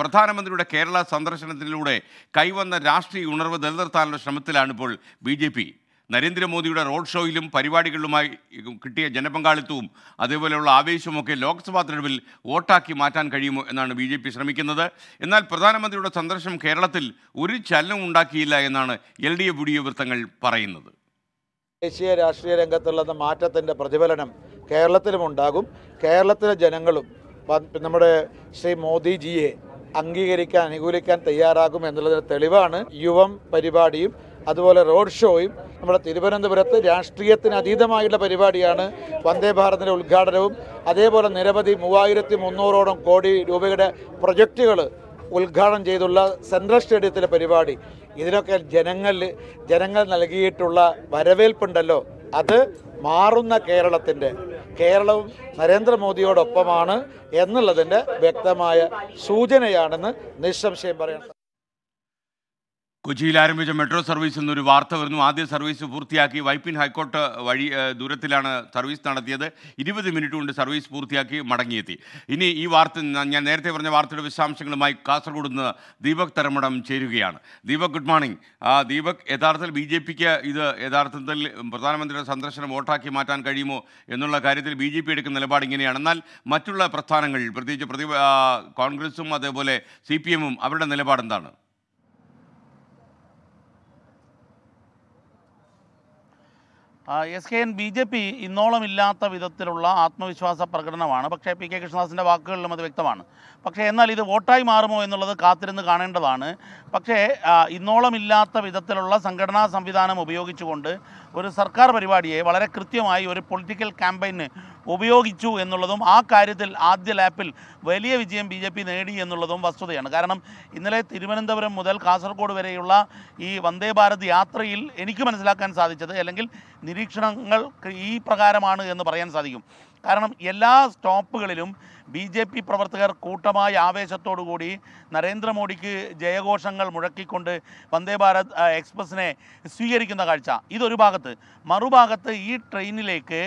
പ്രധാനമന്ത്രിയുടെ കേരള സന്ദർശനത്തിലൂടെ കൈവന്ന രാഷ്ട്രീയ ഉണർവ് നിലനിർത്താനുള്ള ശ്രമത്തിലാണ് ഇപ്പോൾ ബി ജെ പി. നരേന്ദ്രമോദിയുടെ റോഡ് ഷോയിലും പരിപാടികളിലുമായി കിട്ടിയ ജനപങ്കാളിത്തവും അതേപോലെയുള്ള ആവേശവുമൊക്കെ ലോക്സഭാ തെരഞ്ഞെടുപ്പിൽ വോട്ടാക്കി മാറ്റാൻ കഴിയുമോ എന്നാണ് ബി ജെ പി ശ്രമിക്കുന്നത്. എന്നാൽ പ്രധാനമന്ത്രിയുടെ സന്ദർശനം കേരളത്തിൽ ഒരു ചലനം ഉണ്ടാക്കിയില്ല എന്നാണ് എൽ ഡി എഫ് യു വൃത്തങ്ങൾ പറയുന്നത്. ദേശീയ രാഷ്ട്രീയ രംഗത്തുള്ള മാറ്റത്തിന്റെ പ്രതിഫലനം കേരളത്തിലും ഉണ്ടാകും. കേരളത്തിലെ ജനങ്ങളും നമ്മുടെ ശ്രീ മോദിജിയെ അംഗീകരിക്കാൻ അനുകൂലിക്കാൻ തയ്യാറാകും എന്നുള്ളതിന് തെളിവാണ് യുവം പരിപാടിയും അതുപോലെ റോഡ് ഷോയും. നമ്മുടെ തിരുവനന്തപുരത്ത് രാഷ്ട്രീയത്തിന് അതീതമായുള്ള പരിപാടിയാണ് വന്ദേ ഭാരതിന്റെ ഉദ്ഘാടനവും. അതേപോലെ നിരവധി മൂവായിരത്തി മുന്നൂറോളം കോടി രൂപയുടെ പ്രൊജക്റ്റുകൾ ഉദ്ഘാടനം ചെയ്തുള്ള സെൻട്രൽ സ്റ്റേഡിയത്തിലെ പരിപാടി. ഇതിനൊക്കെ ജനങ്ങളിൽ ജനങ്ങൾ നൽകിയിട്ടുള്ള വരവേൽപ്പുണ്ടല്ലോ. അത് മാറുന്ന കേരളത്തിന്റെ കേരളവും നരേന്ദ്രമോദിയോടൊപ്പമാണ് എന്നുള്ളതിന്റെ വ്യക്തമായ സൂചനയാണെന്ന് നിസ്സംശയം പറയാം കൊച്ചിയിൽ ആരംഭിച്ച മെട്രോ സർവീസ് എന്നൊരു വാർത്ത വരുന്നു. ആദ്യ സർവീസ് പൂർത്തിയാക്കി വൈപ്പിൻ ഹൈക്കോർട്ട് വഴി ദൂരത്തിലാണ് സർവീസ് നടത്തിയത്. ഇരുപത് മിനിറ്റ് കൊണ്ട് സർവീസ് പൂർത്തിയാക്കി മടങ്ങിയെത്തി. ഇനി ഈ വാർത്ത ഞാൻ നേരത്തെ പറഞ്ഞ വാർത്തയുടെ വിശദാംശങ്ങളുമായി കാസർഗോഡ് നിന്ന് ദീപക് തരമടം ചേരുകയാണ്. Deepak good morning. ദീപക് യഥാർത്ഥത്തിൽ ബി ജെ പിക്ക് ഇത് യഥാർത്ഥത്തിൽ പ്രധാനമന്ത്രിയുടെ സന്ദർശനം വോട്ടാക്കി മാറ്റാൻ കഴിയുമോ എന്നുള്ള കാര്യത്തിൽ ബി ജെ പി എടുക്കുന്ന നിലപാട് ഇങ്ങനെയാണ്. എന്നാൽ മറ്റുള്ള പ്രസ്ഥാനങ്ങളിൽ പ്രത്യേകിച്ച് പ്രതി കോൺഗ്രസും അതേപോലെ സി പി എമ്മും അവരുടെ നിലപാട് എന്താണ് S K N B J P ഇന്നോളം ഇല്ലാത്ത വിധത്തിലുള്ള ആത്മവിശ്വാസ പ്രകടനമാണ്. പക്ഷേ പി കെ കൃഷ്ണദാസിന്റെ വാക്കുകളിലും അത് വ്യക്തമാണ്. പക്ഷേ എന്നാൽ ഇത് വോട്ടായി മാറുമോ എന്നുള്ളത് കാത്തിരുന്ന് കാണേണ്ടതാണ്. പക്ഷേ ഇന്നോളം ഇല്ലാത്ത വിധത്തിലുള്ള സംഘടനാ സംവിധാനം ഉപയോഗിച്ചുകൊണ്ട് ഒരു സർക്കാർ പരിപാടിയെ വളരെ കൃത്യമായി ഒരു പൊളിറ്റിക്കൽ ക്യാമ്പയിന് ഉപയോഗിച്ചു എന്നുള്ളതും ആ കാര്യത്തിൽ ആദ്യ ലാപ്പിൽ വലിയ വിജയം ബി നേടി എന്നുള്ളതും വസ്തുതയാണ്. കാരണം ഇന്നലെ തിരുവനന്തപുരം മുതൽ കാസർഗോഡ് വരെയുള്ള ഈ വന്ദേ ഭാരത് യാത്രയിൽ എനിക്ക് മനസ്സിലാക്കാൻ സാധിച്ചത് അല്ലെങ്കിൽ നിരീക്ഷണങ്ങൾ ഈ പ്രകാരമാണ് എന്ന് പറയാൻ സാധിക്കും. കാരണം എല്ലാ സ്റ്റോപ്പുകളിലും ബി ജെ പി പ്രവർത്തകർ കൂട്ടമായ ആവേശത്തോടുകൂടി നരേന്ദ്രമോദിക്ക് ജയഘോഷങ്ങൾ മുഴക്കിക്കൊണ്ട് വന്ദേ ഭാരത് എക്സ്പ്രസിനെ സ്വീകരിക്കുന്ന കാഴ്ച. ഇതൊരു ഭാഗത്ത്. മറുഭാഗത്ത് ഈ ട്രെയിനിലേക്ക്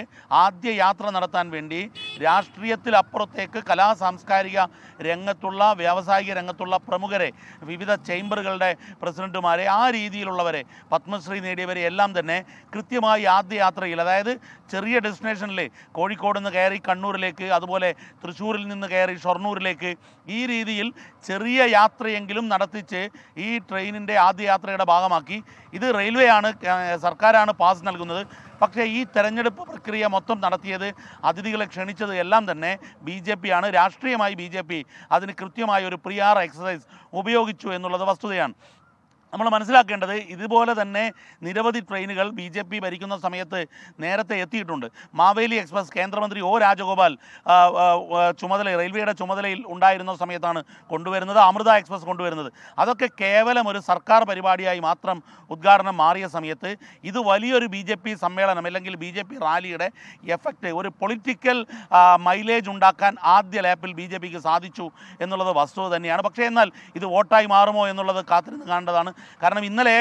ആദ്യ യാത്ര നടത്താൻ വേണ്ടി രാഷ്ട്രീയത്തിലപ്പുറത്തേക്ക് കലാ സാംസ്കാരിക രംഗത്തുള്ള വ്യാവസായിക രംഗത്തുള്ള പ്രമുഖരെ വിവിധ ചേംബറുകളുടെ പ്രസിഡന്റുമാരെ ആ രീതിയിലുള്ളവരെ പത്മശ്രീ നേടിയവരെ എല്ലാം തന്നെ കൃത്യമായി ആദ്യ യാത്രയിൽ അതായത് ചെറിയ ഡെസ്റ്റിനേഷനിൽ കോഴിക്കോട് നിന്ന് കയറി കണ്ണൂരിലേക്ക് അതുപോലെ തൃശ്ശൂരിൽ നിന്ന് കയറി ഷൊർണൂരിലേക്ക് ഈ രീതിയിൽ ചെറിയ യാത്രയെങ്കിലും നടത്തിച്ച് ഈ ട്രെയിനിന്റെ ആദ്യ യാത്രയുടെ ഭാഗമാക്കി. ഇത് റെയിൽവേ ആണ് സർക്കാരാണ് പാസ് നൽകുന്നത്. പക്ഷേ ഈ തെരഞ്ഞെടുപ്പ് പ്രക്രിയ മൊത്തം നടത്തിയത് അതിഥികളെ ക്ഷണിച്ചത് എല്ലാം തന്നെ ബി ജെ പി ആണ്. രാഷ്ട്രീയമായി ബി ജെ പി അതിന് കൃത്യമായ ഒരു പ്രിയാർ എക്സസൈസ് ഉപയോഗിച്ചു എന്നുള്ളത് വസ്തുതയാണ്. നമ്മൾ മനസ്സിലാക്കേണ്ടത് ഇതുപോലെ തന്നെ നിരവധി ട്രെയിനുകൾ ബി ജെ പി ഭരിക്കുന്ന സമയത്ത് നേരത്തെ എത്തിയിട്ടുണ്ട്. മാവേലി എക്സ്പ്രസ് കേന്ദ്രമന്ത്രി ഒ രാജഗോപാൽ ചുമതല റെയിൽവേയുടെ ചുമതലയിൽ ഉണ്ടായിരുന്ന സമയത്താണ് കൊണ്ടുവരുന്നത് അമൃത എക്സ്പ്രസ് കൊണ്ടുവരുന്നത്. അതൊക്കെ കേവലം ഒരു സർക്കാർ പരിപാടിയായി മാത്രം ഉദ്ഘാടനം മാറിയ സമയത്ത് ഇത് വലിയൊരു ബി ജെ പി സമ്മേളനം അല്ലെങ്കിൽ ബി ജെ പി റാലിയുടെ എഫക്റ്റ് ഒരു പൊളിറ്റിക്കൽ മൈലേജ് ഉണ്ടാക്കാൻ ആദ്യ ലാപ്പിൽ ബി ജെ പിക്ക് സാധിച്ചു എന്നുള്ളത് വസ്തുത തന്നെയാണ്. പക്ഷേ എന്നാൽ ഇത് വോട്ടായി മാറുമോ എന്നുള്ളത് കാത്തിരുന്ന് കാണേണ്ടതാണ്. കാരണം ഇന്നലെ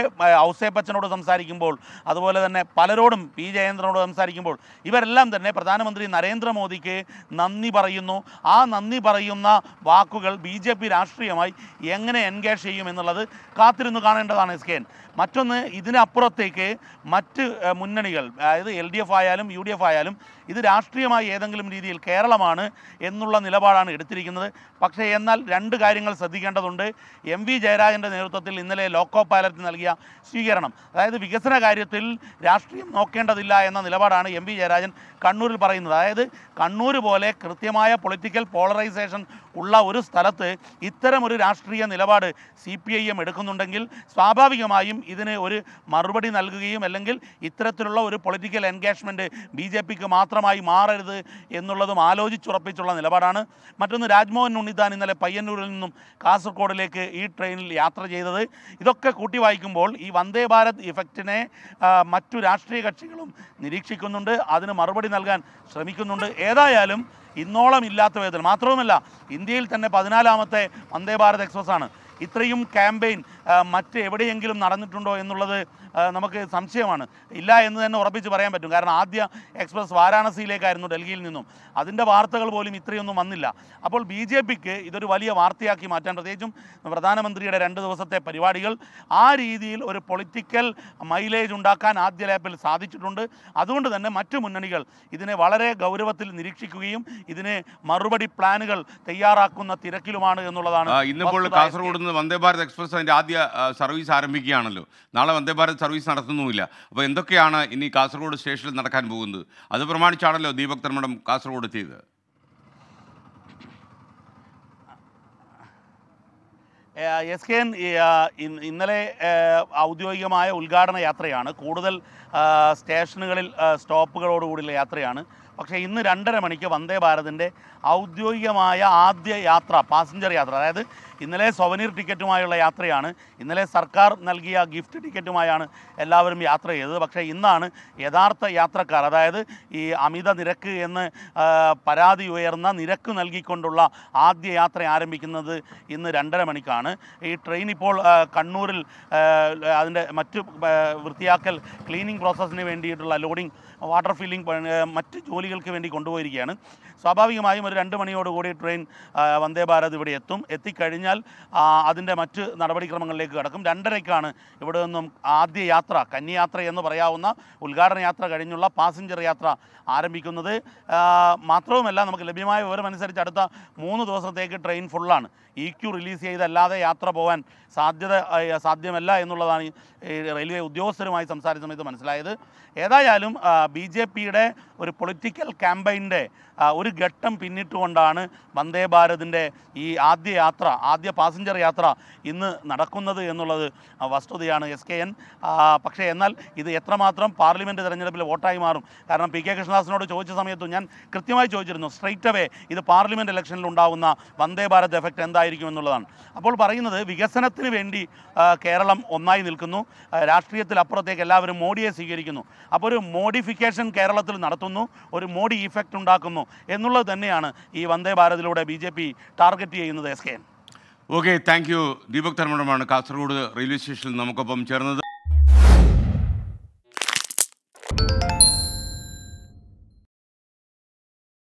ഔസേപ്പച്ചനോട് സംസാരിക്കുമ്പോൾ അതുപോലെ തന്നെ പലരോടും പി ജയേന്ദ്രനോട് സംസാരിക്കുമ്പോൾ ഇവരെല്ലാം തന്നെ പ്രധാനമന്ത്രി നരേന്ദ്രമോദിക്ക് നന്ദി പറയുന്നു. ആ നന്ദി പറയുന്ന വാക്കുകൾ ബി ജെ പി രാഷ്ട്രീയമായി എങ്ങനെ എൻഗേജ് ചെയ്യും എന്നുള്ളത് കാത്തിരുന്ന് കാണേണ്ടതാണ് എസ് കെ എൻ. മറ്റൊന്ന് ഇതിനപ്പുറത്തേക്ക് മറ്റ് മുന്നണികൾ അതായത് എൽ ഡി എഫ് ആയാലും യു ഡി എഫ് ആയാലും ഇത് രാഷ്ട്രീയമായി ഏതെങ്കിലും രീതിയിൽ കേരളമാണ് എന്നുള്ള നിലപാടാണ് എടുത്തിരിക്കുന്നത്. പക്ഷേ എന്നാൽ രണ്ട് കാര്യങ്ങൾ ശ്രദ്ധിക്കേണ്ടതുണ്ട്. എം വി ജയരാജന്റെ നേതൃത്വത്തിൽ ഇന്നലെ ലോക്കോ പൈലറ്റ് നൽകിയ സ്വീകരണം. അതായത് വികസന കാര്യത്തിൽ രാഷ്ട്രീയം നോക്കേണ്ടതില്ല എന്ന നിലപാടാണ് എം വി ജയരാജൻ കണ്ണൂരിൽ പറയുന്നത്. അതായത് കണ്ണൂർ പോലെ കൃത്യമായ പൊളിറ്റിക്കൽ പോളറൈസേഷൻ ഉള്ള ഒരു സ്ഥലത്ത് ഒരു രാഷ്ട്രീയ നിലപാട് സി പി ഐ എം എടുക്കുന്നുണ്ടെങ്കിൽ സ്വാഭാവികമായും ഇതിന് ഒരു മറുപടി നൽകുകയും അല്ലെങ്കിൽ ഇത്തരത്തിലുള്ള ഒരു പൊളിറ്റിക്കൽ എൻഗേജ്മെന്റ് ബി ജെ പിക്ക് മാത്രമായി മാറരുത് എന്നുള്ളതും ആലോചിച്ചുറപ്പിച്ചുള്ള നിലപാടാണ്. മറ്റൊന്ന് രാജ്മോഹൻ ഉണ്ണിത്താൻ ഇന്നലെ പയ്യന്നൂരിൽ നിന്നും കാസർഗോഡിലേക്ക് ഈ ട്രെയിനിൽ യാത്ര ചെയ്തത്. ഇതൊക്കെ കൂട്ടി വായിക്കുമ്പോൾ ഈ വന്ദേ ഭാരത് ഇഫക്റ്റിനെ മറ്റു രാഷ്ട്രീയ കക്ഷികളും നിരീക്ഷിക്കുന്നുണ്ട്. അതിന് മറുപടി നൽകാൻ ശ്രമിക്കുന്നുണ്ട്. ഏതായാലും ഇന്നോളം ഇല്ലാത്ത വേദന. മാത്രവുമല്ല ഇന്ത്യയിൽ തന്നെ പതിനാലാമത്തെ വന്ദേ ഭാരത് എക്സ്പ്രസ് ആണ് ഇത്രയും ക്യാമ്പയിൻ മറ്റ് എവിടെയെങ്കിലും നടന്നിട്ടുണ്ടോ എന്നുള്ളത് നമുക്ക് സംശയമാണ്. ഇല്ല എന്ന് തന്നെ ഉറപ്പിച്ച് പറയാൻ പറ്റും. കാരണം ആദ്യ എക്സ്പ്രസ് വാരാണസിയിലേക്കായിരുന്നു ഡൽഹിയിൽ നിന്നും. അതിന്റെ വാർത്തകൾ പോലും ഇത്രയൊന്നും വന്നില്ല. അപ്പോൾ ബി ജെ പിക്ക് ഇതൊരു വലിയ വാർത്തയാക്കി മാറ്റാൻ പ്രത്യേകിച്ചും പ്രധാനമന്ത്രിയുടെ രണ്ട് ദിവസത്തെ പരിപാടികൾ ആ രീതിയിൽ ഒരു പൊളിറ്റിക്കൽ മൈലേജ് ഉണ്ടാക്കാൻ ആദ്യ ലാപ്പിൽ സാധിച്ചിട്ടുണ്ട്. അതുകൊണ്ട് തന്നെ മറ്റു മുന്നണികൾ ഇതിനെ വളരെ ഗൗരവത്തിൽ നിരീക്ഷിക്കുകയും ഇതിന് മറുപടി പ്ലാനുകൾ തയ്യാറാക്കുന്ന തിരക്കിലുമാണ് എന്നുള്ളതാണ് ഇന്നിപ്പോൾ കാസർഗോഡ് വന്ദേ ഭാരത് എക്സ്പ്രസ് അതിന്റെ ആദ്യ സർവീസ് ആരംഭിക്കുകയാണല്ലോ. നാളെ വന്ദേ ഭാരത് സർവീസ് നടത്തുന്നുമില്ല. അപ്പോൾ എന്തൊക്കെയാണ് ഇനി കാസർഗോഡ് സ്റ്റേഷനിൽ നടക്കാൻ പോകുന്നത്? അത് പ്രമാണിച്ചാണല്ലോ ദീപക് തർമ്മടം കാസർഗോഡ് എത്തിയത്. എസ് കെ എൻ ഇന്നലെ ഔദ്യോഗികമായ ഉദ്ഘാടന യാത്രയാണ്. കൂടുതൽ സ്റ്റേഷനുകളിൽ സ്റ്റോപ്പുകളോടുകൂടിയുള്ള യാത്രയാണ്. പക്ഷേ ഇന്ന് രണ്ടര മണിക്ക് വന്ദേ ഭാരതിന്റെ ഔദ്യോഗികമായ ആദ്യ യാത്ര പാസഞ്ചർ യാത്ര. അതായത് ഇന്നലെ സൊവനീർ ടിക്കറ്റുമായുള്ള യാത്രയാണ്. ഇന്നലെ സർക്കാർ നൽകിയ ഗിഫ്റ്റ് ടിക്കറ്റുമായാണ് എല്ലാവരും യാത്ര ചെയ്തത്. പക്ഷേ ഇന്നാണ് യഥാർത്ഥ യാത്രക്കാർ അതായത് ഈ അമിത നിരക്ക് എന്ന് പരാതി ഉയർന്ന നിരക്ക് നൽകിക്കൊണ്ടുള്ള ആദ്യ യാത്ര ആരംഭിക്കുന്നത് ഇന്ന് രണ്ടര മണിക്കാണ്. ഈ ട്രെയിൻ ഇപ്പോൾ കണ്ണൂരിൽ അതിന്റെ മറ്റ് വൃത്തിയാക്കൽ ക്ലീനിങ് പ്രോസസ്സിന് വേണ്ടിയിട്ടുള്ള ലോഡിംഗ് വാട്ടർ ഫില്ലിംഗ് മറ്റ് മറ്റ് ജോലികൾക്ക് വേണ്ടി കൊണ്ടുപോയിരിക്കുകയാണ്. സ്വാഭാവികമായും ഒരു രണ്ട് മണിയോടുകൂടി ട്രെയിൻ വന്ദേ ഭാരത് ഇവിടെ എത്തും. എത്തിക്കഴിഞ്ഞാൽ അതിന്റെ മറ്റ് നടപടിക്രമങ്ങളിലേക്ക് കടക്കും. രണ്ടരയ്ക്കാണ് ഇവിടെ നിന്നും ആദ്യ യാത്ര കന്നിയാത്ര എന്ന് പറയാവുന്ന ഉദ്ഘാടന യാത്ര കഴിഞ്ഞുള്ള പാസഞ്ചർ യാത്ര ആരംഭിക്കുന്നത്. മാത്രവുമല്ല നമുക്ക് ലഭ്യമായ വിവരമനുസരിച്ച് അടുത്ത മൂന്ന് ദിവസത്തേക്ക് ട്രെയിൻ ഫുള്ളാണ് ഇ ക്യു റിലീസ് ചെയ്തല്ലാതെ യാത്ര പോകാൻ സാധ്യത സാധ്യമല്ല എന്നുള്ളതാണ് ഈ റെയിൽവേ ഉദ്യോഗസ്ഥരുമായി സംസാരിച്ച സമയത്ത് മനസ്സിലായത്. ഏതായാലും ബി ജെ പിയുടെ ഒരു പൊളിറ്റിക്കൽ ക്യാമ്പയിന്റെ ഒരു ഘട്ടം പിന്നിട്ടുകൊണ്ടാണ് വന്ദേ ഭാരതിന്റെ ഈ ആദ്യ യാത്ര ആദ്യ പാസഞ്ചർ യാത്ര ഇന്ന് നടക്കുന്നത് എന്നുള്ളത് വസ്തുതയാണ് എസ് കെ എൻ. പക്ഷേ എന്നാൽ ഇത് എത്രമാത്രം പാർലമെന്റ് തെരഞ്ഞെടുപ്പിൽ വോട്ടായി മാറും? കാരണം പി കെ കൃഷ്ണദാസിനോട് ചോദിച്ച സമയത്തും ഞാൻ കൃത്യമായി ചോദിച്ചിരുന്നു സ്ട്രൈറ്റ് അവേ ഇത് പാർലമെന്റ് ഇലക്ഷനിൽ ഉണ്ടാകുന്ന വന്ദേ ഭാരത് എഫക്റ്റ് എന്തായിരിക്കും എന്നുള്ളതാണ്. അപ്പോൾ പറയുന്നത് വികസനത്തിന് വേണ്ടി കേരളം ഒന്നായി നിൽക്കുന്നു. രാഷ്ട്രീയത്തിൽ അപ്പുറത്തേക്ക് എല്ലാവരും മോഡിയെ സ്വീകരിക്കുന്നു. അപ്പോൾ ഒരു മോഡിഫിക്കേഷൻ കേരളത്തിൽ നടത്തുന്നു ഒരു മോഡി ഇഫക്റ്റ് ഉണ്ടാക്കുന്നു എന്നുള്ളത് തന്നെയാണ് ഈ വന്ദേ ഭാരതിലൂടെ ബി ജെ പി ടാർഗറ്റ് ചെയ്യുന്നത് S K N. Okay thank you Deepak തർമ്മമാണ് Kasaragod railway സ്റ്റേഷനിൽ നമുക്കൊപ്പം ചേർന്നത്.